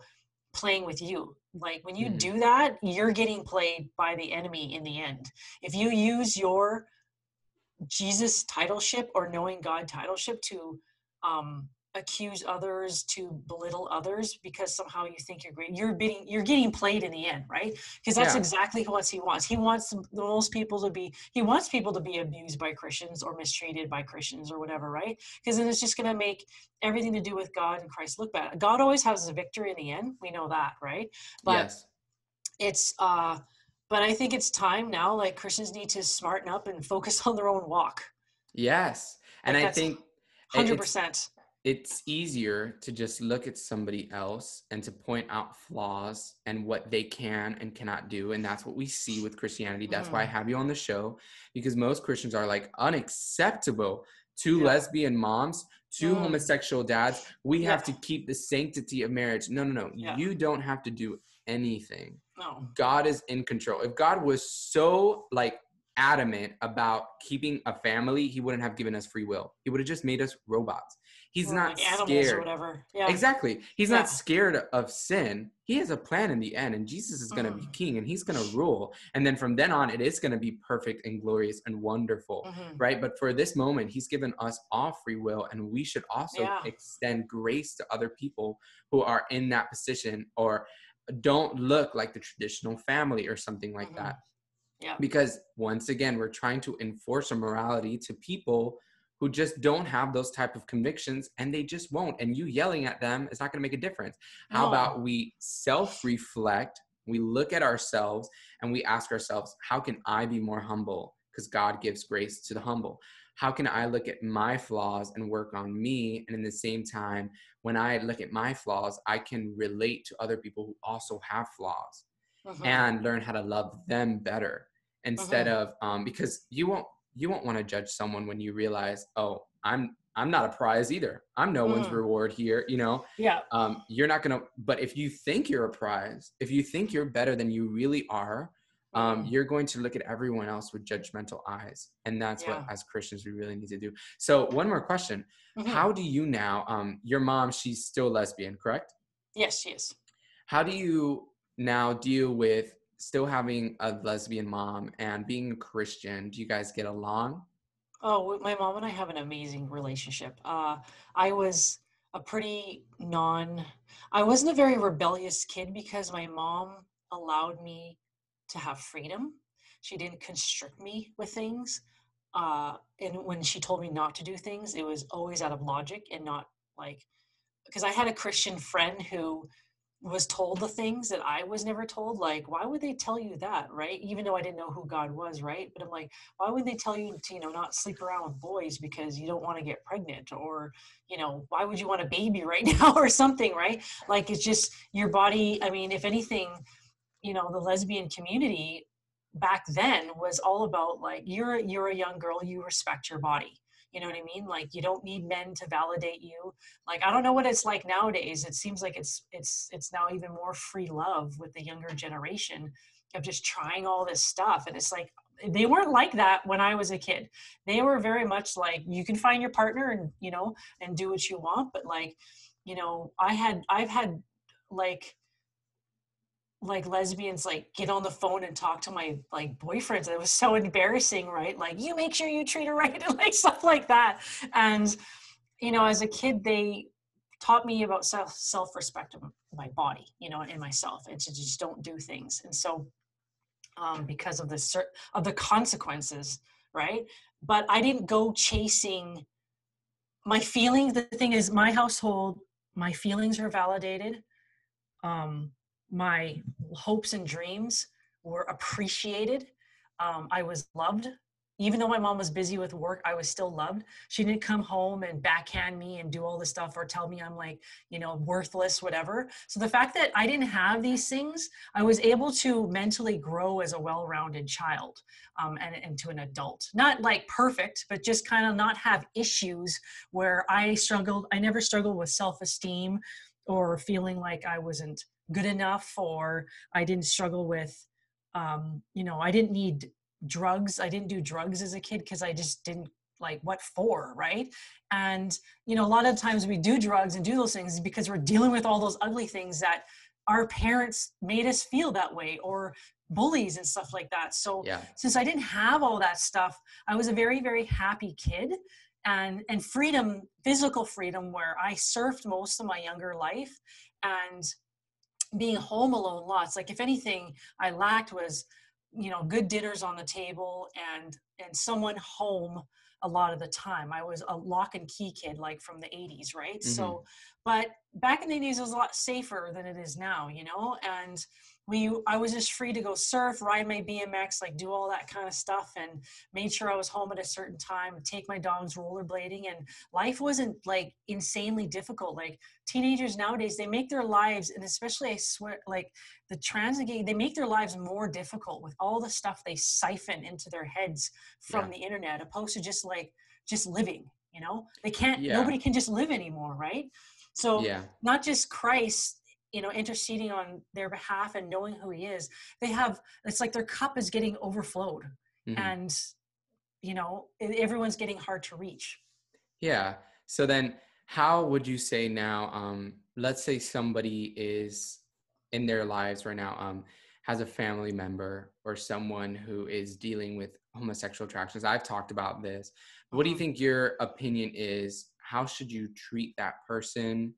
playing with you. Like when you Mhm. do that you're getting played by the enemy in the end. If you use your jesus titleship or knowing god titleship to um accuse others to belittle others because somehow you think you're great you're being you're getting played in the end right because that's Yeah. exactly what he wants he wants the most people to be he wants people to be abused by christians or mistreated by christians or whatever right because then it's just going to make everything to do with god and christ look bad god always has a victory in the end we know that right but yes. it's uh but i think it's time now like christians need to smarten up and focus on their own walk Yes. And Like I think 100% it's easier to just look at somebody else and to point out flaws and what they can and cannot do and that's what we see with christianity that's why i Mm. have you on the show because most christians are like unacceptable two Yeah. lesbian moms, two Mm. homosexual dads. We have to keep the sanctity of marriage. No, no, no. Yeah. You don't have to do anything. No. God is in control. If God was so like adamant about keeping a family, he wouldn't have given us free will. He would have just made us robots. He's Or not like animals scared. or whatever. Yeah. Exactly. He's Yeah. not scared of sin. He has a plan in the end, and Jesus is going to be Mhm. king and he's going to rule. And then from then on, it is going to be perfect and glorious and wonderful, Mhm. right? But for this moment, he's given us all free will, and we should also Yeah. extend grace to other people who are in that position or don't look like the traditional family or something like Mhm. that. Yeah. Because once again, we're trying to enforce a morality to people who just don't have those type of convictions and they just won't and you yelling at them is not going to make a difference how No. about we self-reflect we look at ourselves and we ask ourselves how can i be more humble because god gives grace to the humble how can i look at my flaws and work on me and in the same time when i look at my flaws i can relate to other people who also have flaws Mhm. and learn how to love them better instead Mhm. of um, because you won't you won't want to judge someone when you realize oh i'm i'm not a prize either i'm no one's Mhm. reward here you know yeah. um, you're not gonna but if you think you're a prize if you think you're better than you really are um, Mhm. you're going to look at everyone else with judgmental eyes and that's Yeah. what as christians we really need to do so one more question Mhm. how do you now um, your mom she's still lesbian correct Yes, she is. how do you now deal with still having a lesbian mom and being a Christian? Do you guys get along? Oh, my mom and I have an amazing relationship. Uh, I was a pretty non, I wasn't a very rebellious kid because my mom allowed me to have freedom. She didn't constrict me with things. Uh, and when she told me not to do things, it was always out of logic and not like, because I had a Christian friend who was told the things that I was never told. Like, why would they tell you that, right? Even though I didn't know who God was, right? But I'm like, why would they tell you to, you know, not sleep around with boys because you don't want to get pregnant? Or, you know, why would you want a baby right now or something, right? Like, it's just your body. I mean, if anything, you know, the lesbian community back then was all about like, you're, you're a young girl, you respect your body. You know what I mean? Like you don't need men to validate you. Like I don't know what it's like nowadays. It seems like it's it's it's now even more free love with the younger generation of just trying all this stuff. And it's like they weren't like that when I was a kid. They were very much like you can find your partner and you know and do what you want, but like you know I had I've had like like lesbians like get on the phone and talk to my like boyfriends. It was so embarrassing right? Like you make sure you treat her right and like stuff like that. And you know as a kid they taught me about self self respect of my body you know and myself and to just don't do things. And so um because of the of the consequences right? But i didn't go chasing my feelings. The thing is my household my feelings are validated um my hopes and dreams were appreciated. Um, I was loved. Even though my mom was busy with work, I was still loved. She didn't come home and backhand me and do all this stuff or tell me I'm like, you know, worthless, whatever. So the fact that I didn't have these things, I was able to mentally grow as a well rounded child um, and, and to an adult. Not like perfect, but just kind of not have issues where I struggled. I never struggled with self esteem or feeling like I wasn't good enough or i didn't struggle with um you know i didn't need drugs i didn't do drugs as a kid because i just didn't like what for right and you know a lot of times we do drugs and do those things because we're dealing with all those ugly things that our parents made us feel that way or bullies and stuff like that so Yeah. since i didn't have all that stuff i was a very very happy kid and and freedom physical freedom where i surfed most of my younger life and being home alone lots. Like if anything i lacked was you know good dinners on the table and and someone home a lot of the time. I was a lock and key kid like from the 80s right? So mm-hmm. but back in the 80s it was a lot safer than it is now you know? And we i was just free to go surf ride my bmx like do all that kind of stuff and made sure i was home at a certain time take my dogs rollerblading and life wasn't like insanely difficult like teenagers nowadays they make their lives and especially i swear like the trans gay they make their lives more difficult with all the stuff they siphon into their heads from Yeah. the internet opposed to just like just living you know they can't Yeah. nobody can just live anymore right so Yeah. not just christ you know interceding on their behalf and knowing who he is they have it's like their cup is getting overflowed Mhm. and you know everyone's getting hard to reach Yeah. So then how would you say now um let's say somebody is in their lives right now um has a family member or someone who is dealing with homosexual attractions. I've talked about this. What do you Mhm. think your opinion is? How should you treat that person?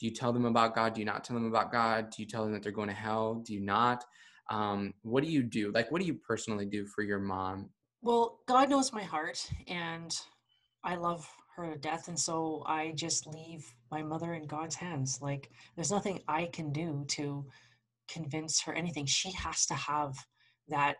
Do you tell them about God? Do you not tell them about God? Do you tell them that they're going to hell? Do you not? Um, what do you do? Like, what do you personally do for your mom? Well, God knows my heart, and I love her to death. And so I just leave my mother in God's hands. Like, there's nothing I can do to convince her anything. She has to have that,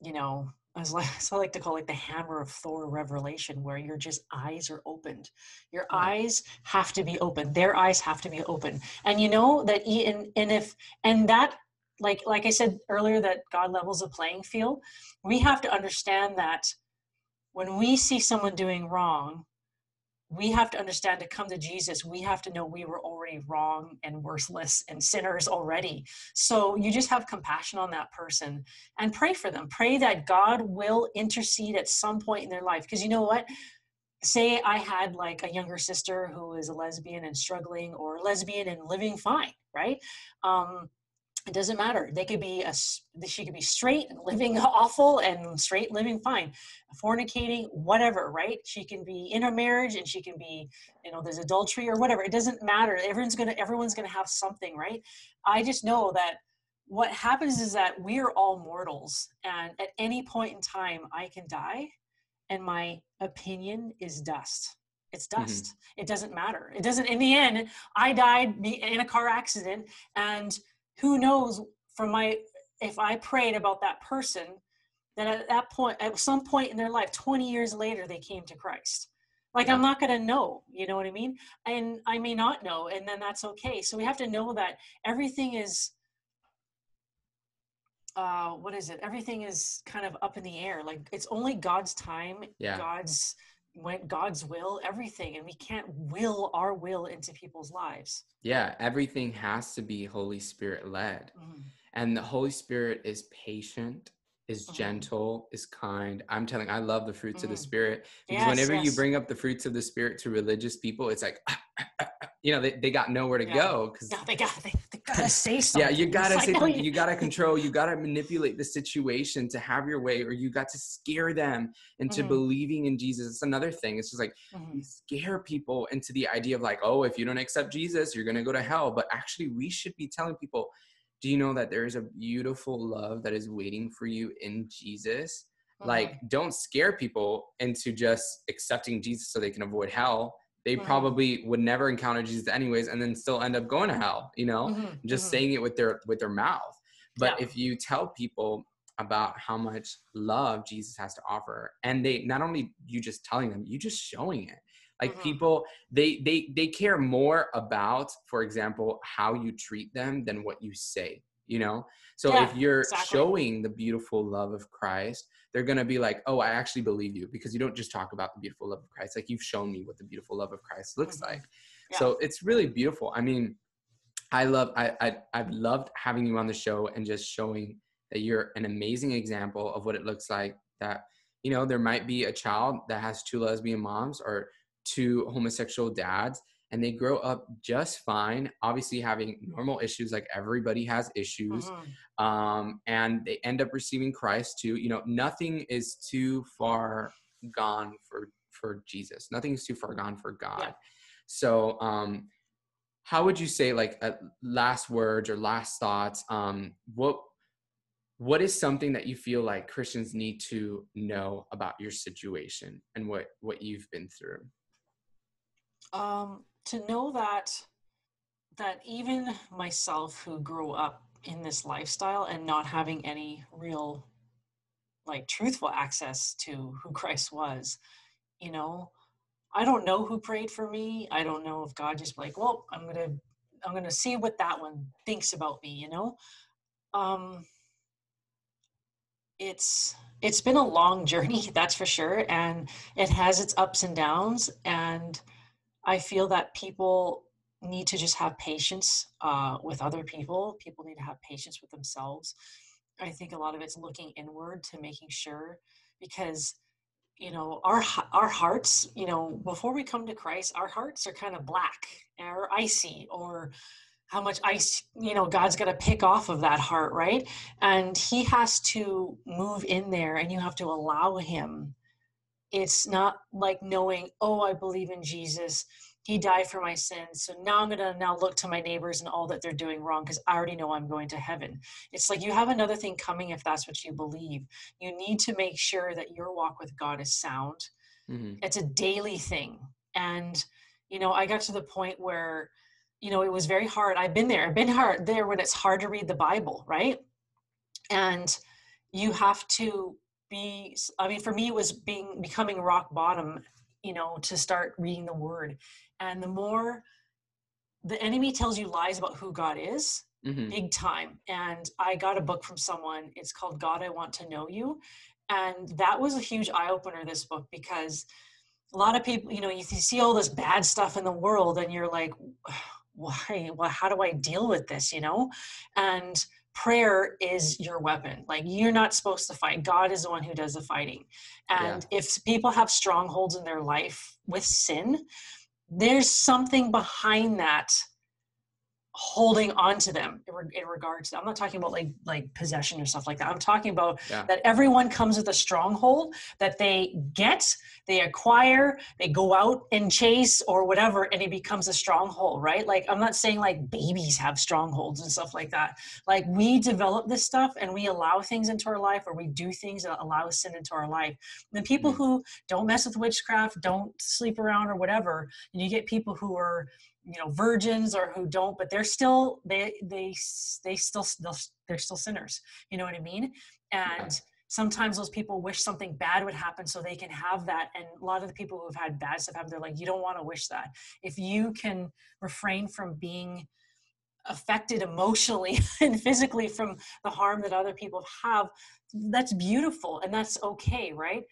you know, as like so I like to call it the hammer of Thor revelation, where your just eyes are opened. Your Yeah. eyes have to be open. Their eyes have to be open. And you know that and, and if and that like like I said earlier that God levels the playing field, we have to understand that when we see someone doing wrong, we have to understand to come to Jesus, we have to know we were already wrong and worthless and sinners already. So you just have compassion on that person and pray for them. Pray that God will intercede at some point in their life. Because you know what? Say I had like a younger sister who is a lesbian and struggling, or lesbian and living fine, right? Um, it doesn't matter. They could be a she could be straight and living awful and straight living fine, fornicating, whatever, right? She can be in a marriage and she can be, you know, there's adultery or whatever. It doesn't matter. Everyone's gonna everyone's gonna have something, right? I just know that what happens is that we are all mortals, and at any point in time, I can die, and my opinion is dust. It's Mhm. dust. It doesn't matter. It doesn't. In the end, I died in a car accident, and who knows from my if I prayed about that person, that at that point, at some point in their life, 20 years later, they came to Christ. Like I'm not gonna know, you know what I mean? And I may not know, and then that's okay. So we have to know that everything is uh what is it? Everything is kind of up in the air. Like it's only God's time, Yeah. God's when God's will, everything, and we can't will our will into people's lives. Yeah, everything has to be Holy Spirit led. Mhm. And the Holy Spirit is patient, is Mhm. gentle, is kind. I'm telling I love the fruits of the Mhm. Spirit because Yes, whenever you bring up the fruits of the Spirit to religious people, it's like, you know, they, they got nowhere to Yeah. go because Yeah, they got they gotta say something. yeah, you gotta It's say like, something. You gotta control. You gotta manipulate the situation to have your way, or you got to scare them into Mhm. believing in Jesus. It's another thing. It's just like Mhm. we scare people into the idea of like, oh, if you don't accept Jesus, you're gonna go to hell. But actually, we should be telling people, do you know that there is a beautiful love that is waiting for you in Jesus? Mhm. Like, don't scare people into just accepting Jesus so they can avoid hell. They Mhm. probably would never encounter Jesus anyways, and then still end up going to hell. You know, Mhm, just mhm. saying it with their with their mouth. But Yeah. if you tell people about how much love Jesus has to offer, and they not only you just telling them, you just showing it. Like Mhm. people, they they they care more about, for example, how you treat them than what you say. You know, so Yeah, if you're exactly. showing the beautiful love of Christ, they're gonna be like, "Oh, I actually believe you," because you don't just talk about the beautiful love of Christ. Like you've shown me what the beautiful love of Christ looks Mhm. like. Yeah. So it's really beautiful. I mean, I love I, I I've loved having you on the show and just showing that you're an amazing example of what it looks like that you know there might be a child that has two lesbian moms or two homosexual dads and they grow up just fine obviously having normal issues like everybody has issues Mhm. um, and they end up receiving Christ too. You know, nothing is too far gone for for Jesus. Nothing is too far gone for God. Yeah. So, um, how would you say, like, uh, last words or last thoughts? Um, what what is something that you feel like Christians need to know about your situation and what what you've been through? um, to know that that even myself who grew up in this lifestyle and not having any real like truthful access to who Christ was, you know, I don't know who prayed for me. I don't know if God just like, well, I'm gonna I'm gonna see what that one thinks about me, you know. Um it's it's been a long journey, that's for sure, and it has its ups and downs. And I feel that people need to just have patience uh, with other people. People need to have patience with themselves. I think a lot of it's looking inward to making sure because you know our our hearts you know before we come to christ our hearts are kind of black or icy or how much ice you know god's got to pick off of that heart right and he has to move in there and you have to allow him it's not like knowing oh i believe in jesus. He died for my sins. So now i'm going to now look to my neighbors and all that they're doing wrong because i already know i'm going to heaven. It's like you have another thing coming if that's what you believe. You need to make sure that your walk with god is sound. Mm-hmm. it's a daily thing. And you know i got to the point where you know it was very hard. I've been there. I've been hard there when it's hard to read the bible right? And you have to be i mean for me it was being becoming rock bottom you know to start reading the word. And the more the enemy tells you lies about who god is mm-hmm. big time. And i got a book from someone it's called god i want to know you. And that was a huge eye-opener this book because a lot of people you know you see all this bad stuff in the world and you're like why well how do i deal with this you know? And prayer is your weapon. Like you're not supposed to fight. God is the one who does the fighting. And yeah. if people have strongholds in their life with sin, there's something behind that holding on to them in, regards to i'm not talking about like like possession or stuff like that i'm talking about yeah. that everyone comes with a stronghold that they get they acquire they go out and chase or whatever and it becomes a stronghold right like i'm not saying like babies have strongholds and stuff like that like we develop this stuff and we allow things into our life or we do things that allow sin into our life and people mm-hmm. who don't mess with witchcraft don't sleep around or whatever and you get people who are you know virgins or who don't but they're still they they they still they're still sinners you know what i mean? And sometimes those people wish something bad would happen so they can have that and a lot of the people who've had bad stuff happen they're like you don't want to wish that. If you can refrain from being affected emotionally and physically from the harm that other people have that's beautiful and that's okay right?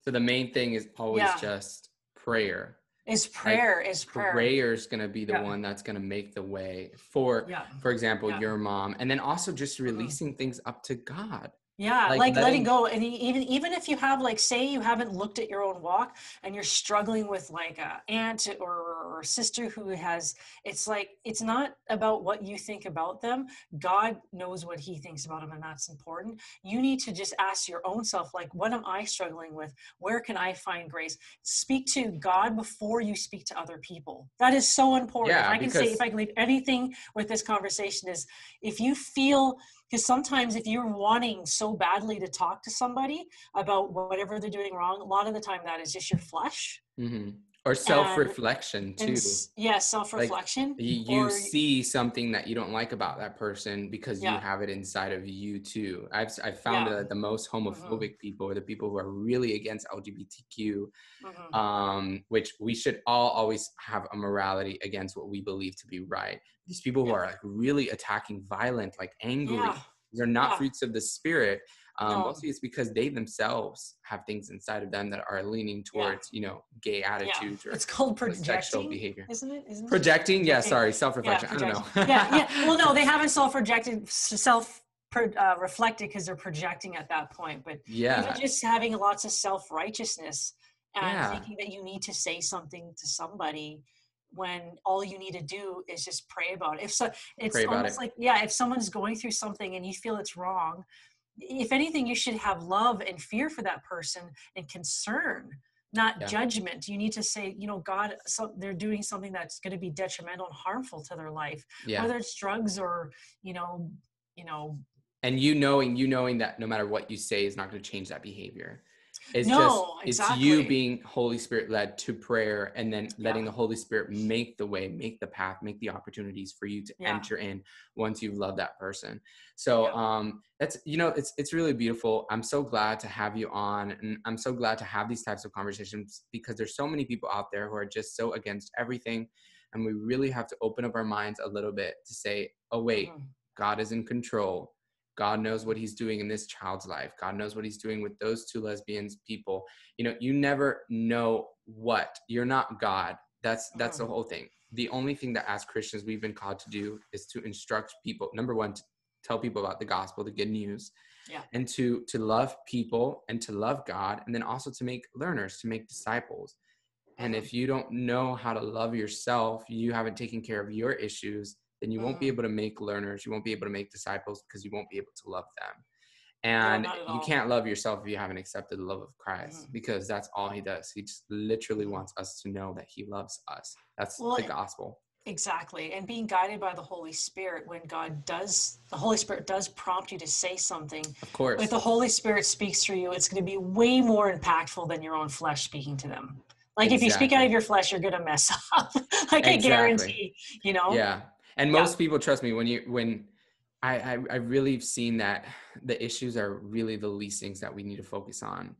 So the main thing is always yeah. just prayer is prayer like, is prayer prayer is going to be the yeah. one that's going to make the way for yeah. for example yeah. your mom and then also just mm-hmm. releasing mm-hmm. things up to god yeah like, like letting, letting, go and even even if you have like say you haven't looked at your own walk and you're struggling with like a aunt or, or sister who has it's like it's not about what you think about them. God knows what he thinks about them and that's important. You need to just ask your own self like what am i struggling with? Where can i find grace? Speak to god before you speak to other people. That is so important. Yeah, i can say if i can leave anything with this conversation is if you feel because sometimes if you're wanting so badly to talk to somebody about whatever they're doing wrong a lot of the time that is just your flesh. Mm-hmm. Or self-reflection and, too and, yeah self-reflection like you, you or, see something that you don't like about that person because yeah. you have it inside of you too i've, I've found yeah. that the most mm-hmm. homophobic mm-hmm. people are the people who are really against lgbtq mm-hmm. um, which we should all always have a morality against what we believe to be right these people who are like really attacking violent like angry yeah. they're not yeah. fruits of the spirit um, no. mostly it's because they themselves have things inside of them that are leaning towards yeah. you know gay attitudes or it's called projecting behavior isn't it isn't projecting it? yeah sorry self-reflection i don't know yeah yeah well no they haven't self-projected self uh, reflected because they're projecting at that point but yeah even just having lots of self-righteousness and thinking that you need to say something to somebody when all you need to do is just pray about it. If so, it's almost it. like yeah, if someone's going through something and you feel it's wrong, if anything, you should have love and fear for that person and concern, not yeah. judgment. You need to say, you know, God, so they're doing something that's going to be detrimental and harmful to their life, yeah. whether it's drugs or you know, you know. And you knowing, you knowing that no matter what you say is not going to change that behavior. It's no, just exactly. it's you being Holy Spirit led to prayer and then letting yeah. the Holy Spirit make the way, make the path, make the opportunities for you to yeah. enter in once you've loved that person. So yeah. um that's you know it's it's really beautiful. I'm so glad to have you on and I'm so glad to have these types of conversations because there's so many people out there who are just so against everything and we really have to open up our minds a little bit to say, "Oh wait, mm. God is in control." God knows what he's doing in this child's life. God knows what he's doing with those two lesbians people. You know, you never know what. You're not God. That's that's the Mm. whole thing. The only thing that as Christians we've been called to do is to instruct people. Number 1, to tell people about the gospel, the good news. Yeah. And to to love people and to love God and then also to make learners, to make disciples. And Mhm. if you don't know how to love yourself, you haven't taken care of your issues, then you won't be Mhm. able to make learners. You won't be able to make disciples because you won't be able to love them. And at you can't love yourself if you haven't accepted the love of Christ Mhm. because that's all he does. He just literally Mhm. wants us to know that he loves us. That's Well, the gospel. Exactly. And being guided by the Holy Spirit when God does, the Holy Spirit does prompt you to say something. Of course. If the Holy Spirit speaks through you, it's going to be way more impactful than your own flesh speaking to them. Like if you speak out of your flesh, you're going to mess up. like I Exactly. guarantee, you know? yeah and Yeah. most people trust me when you when I, I i really have seen that the issues are really the least things that we need to focus on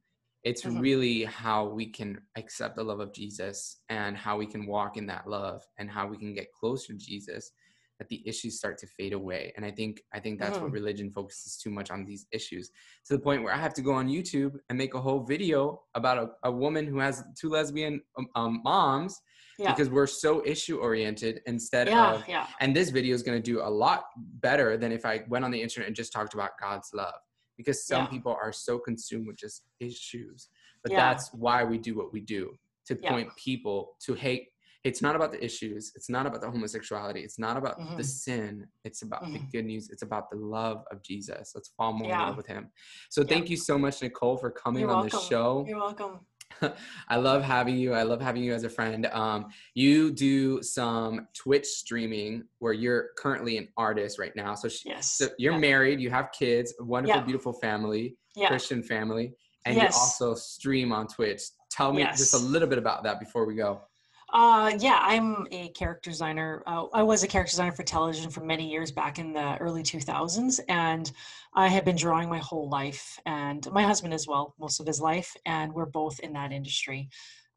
it's Mhm. really how we can accept the love of jesus and how we can walk in that love and how we can get closer to jesus that the issues start to fade away and i think i think that's what Mhm. religion focuses too much on these issues to the point where i have to go on youtube and make a whole video about a, a woman who has two lesbian um, um, moms Yeah. because we're so issue oriented instead yeah. of yeah. and this video is going to do a lot better than if i went on the internet and just talked about god's love because some Yeah. people are so consumed with just issues but Yeah. that's why we do what we do to Yeah. point people to hate it's not about the issues it's not about the homosexuality it's not about the Mhm. sin it's about the Mhm. good news it's about the love of jesus let's fall more in love with him so thank you so much nicole for coming You're on welcome. the show You're welcome. I love having you. I love having you as a friend. Um, you do some Twitch streaming where you're currently an artist right now. So, sh- Yes. so you're yeah. married, you have kids, wonderful, Yeah. beautiful family, Yeah. Christian family, and Yes. you also stream on Twitch. Tell me just a little bit about that before we go. Uh, yeah, I'm a character designer. Uh, I was a character designer for television for many years back in the early 2000s, and I have been drawing my whole life, and my husband as well, most of his life, and we're both in that industry.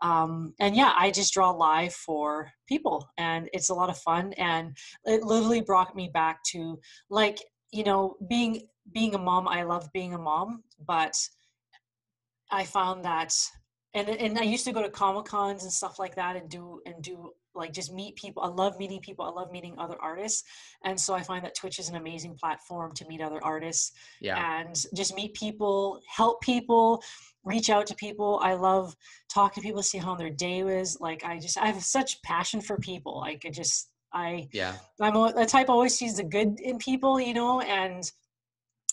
Um, and yeah, I just draw live for people, and it's a lot of fun, and it literally brought me back to like you know being being a mom. I love being a mom, but I found that and and I used to go to comic cons and stuff like that and do and do like just meet people. I love meeting people. I love meeting other artists, and so I find that Twitch is an amazing platform to meet other artists Yeah. and just meet people, help people, reach out to people. I love talking to people, see how their day was. Like I just I have such passion for people. Like I just I Yeah. I'm a, the type always sees the good in people, you know, and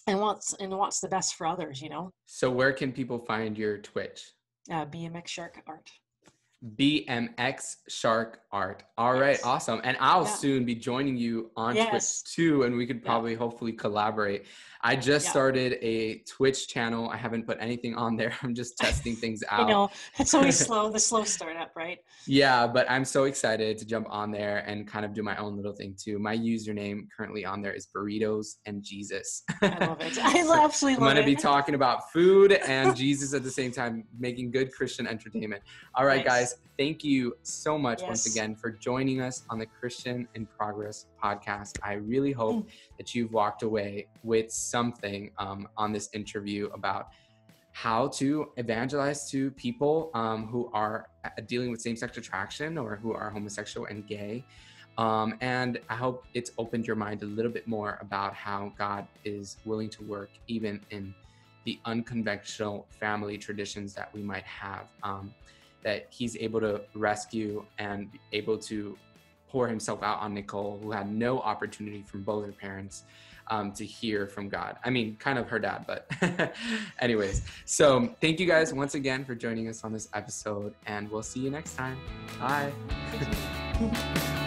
and wants and wants the best for others, you know. So, where can people find your Twitch? Uh, BMX Shark Art. BMX Shark Art. All right, Yes. awesome. And I'll Yeah. soon be joining you on Yes. Twitch too, and we could Yeah. probably hopefully collaborate. I just Yeah. started a Twitch channel. I haven't put anything on there. I'm just testing things I out. know it's always slow, the slow startup, right? Yeah, but I'm so excited to jump on there and kind of do my own little thing too. My username currently on there is burritos and Jesus. I love it. I absolutely I'm going to be talking about food and Jesus at the same time, making good Christian entertainment. All right, Nice. guys, thank you so much once again for joining us on the Christian in Progress podcast. I really hope Mm. that you've walked away with something um, on this interview about how to evangelize to people um, who are uh, dealing with same-sex attraction or who are homosexual and gay. Um, and I hope it's opened your mind a little bit more about how God is willing to work even in the unconventional family traditions that we might have. Um, that He's able to rescue and able to pour Himself out on Nicole, who had no opportunity from both her parents um, to hear from God. I mean, kind of her dad, but anyways. So thank you guys once again for joining us on this episode, and we'll see you next time. Bye.